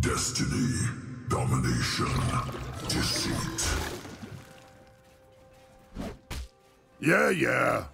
Destiny, domination, deceit. Yeah, yeah.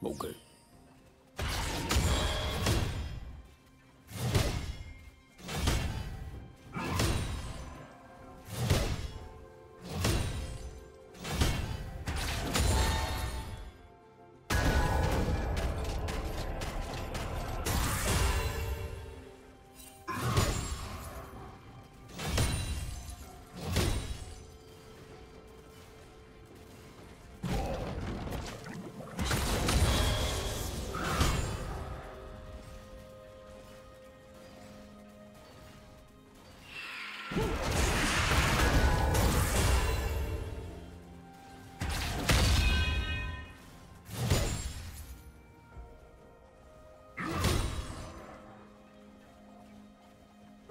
无计。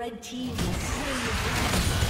Red team the dragon.